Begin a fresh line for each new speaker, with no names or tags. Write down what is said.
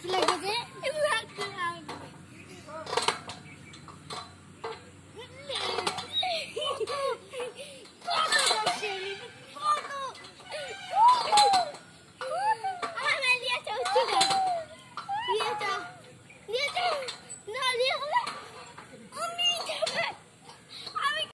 是哪个？是哪个？